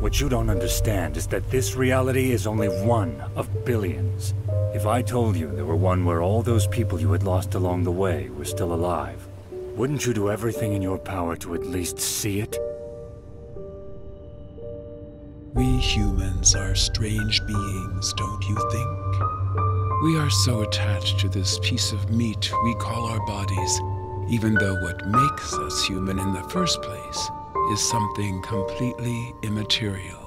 What you don't understand is that this reality is only one of billions. If I told you there were one where all those people you had lost along the way were still alive, wouldn't you do everything in your power to at least see it? We humans are strange beings, don't you think? We are so attached to this piece of meat we call our bodies, even though what makes us human in the first place is something completely immaterial.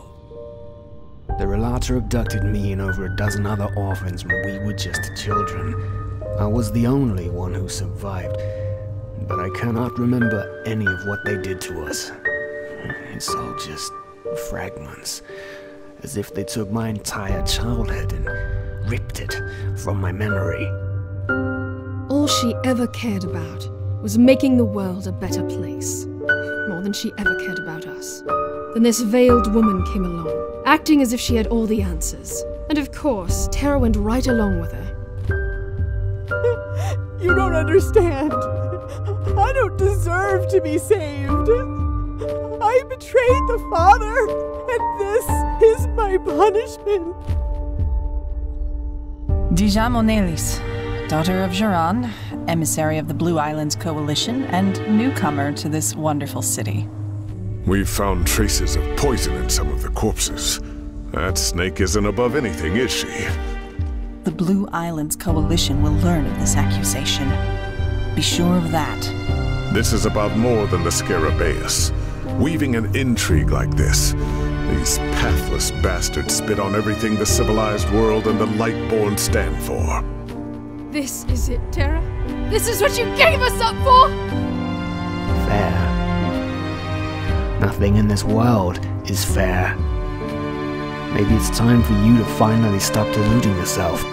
The Rhalata abducted me and over a dozen other orphans when we were just children. I was the only one who survived, but I cannot remember any of what they did to us. It's all just fragments, as if they took my entire childhood and ripped it from my memory. All she ever cared about was making the world a better place. More than she ever cared about us. Then this veiled woman came along, acting as if she had all the answers. And of course, Tara went right along with her. You don't understand. I don't deserve to be saved. I betrayed the father, and this is my punishment. Dija Monelis, daughter of Jiran, emissary of the Blue Islands Coalition, and newcomer to this wonderful city. We've found traces of poison in some of the corpses. That snake isn't above anything, is she? The Blue Islands Coalition will learn of this accusation. Be sure of that. This is about more than the Scarabaeus. Weaving an intrigue like this, these pathless bastards spit on everything the civilized world and the Lightborn stand for. This is it, Terra? This is what you gave us up for? Fair. Nothing in this world is fair. Maybe it's time for you to finally stop deluding yourself.